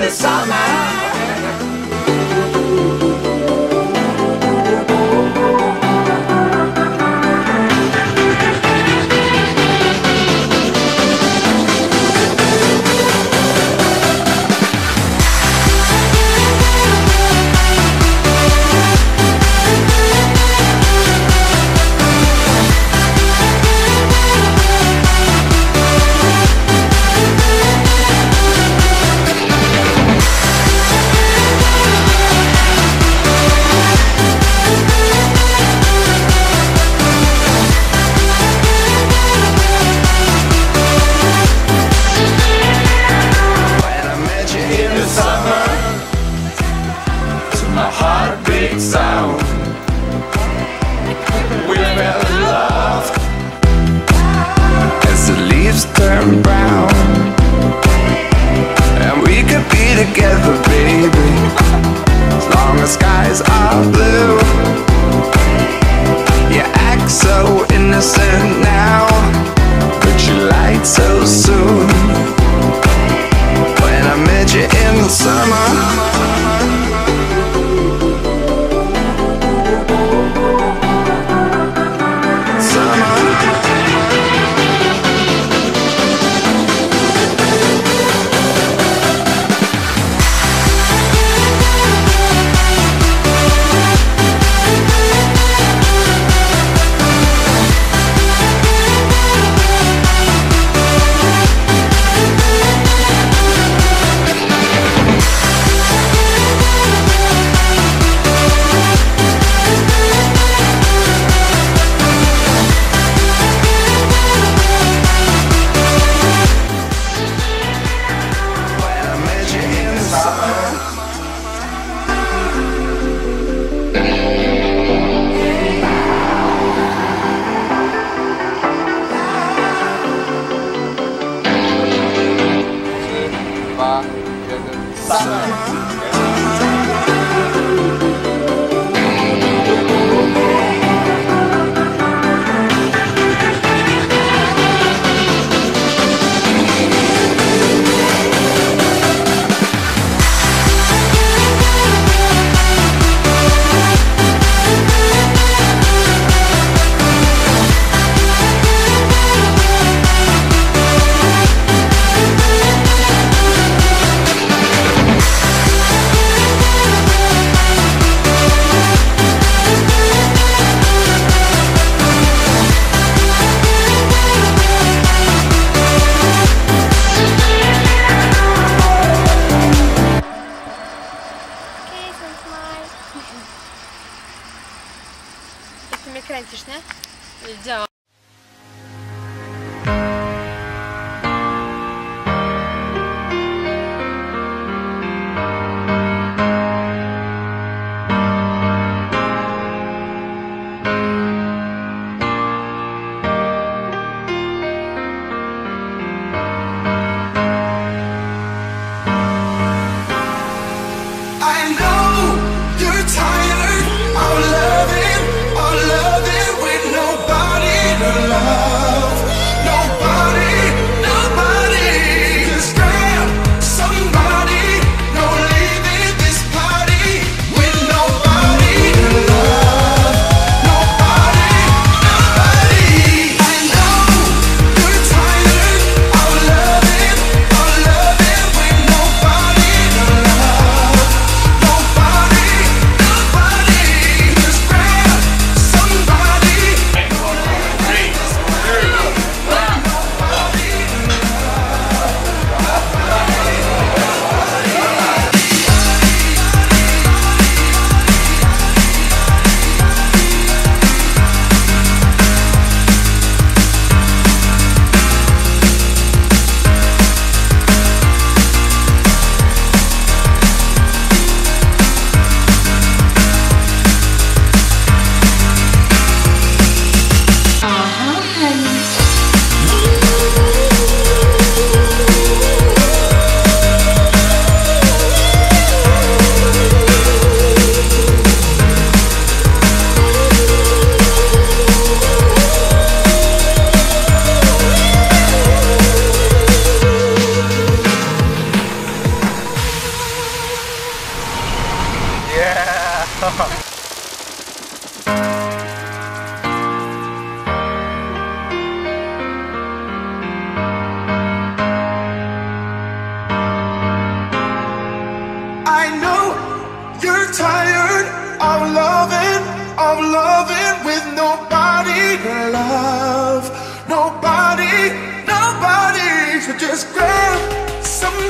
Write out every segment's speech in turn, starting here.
the summer eyes are blue You act so innocent now But you lied so soon. When I met you in the sun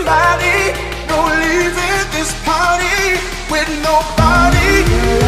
nobody. No leaving this party with nobody.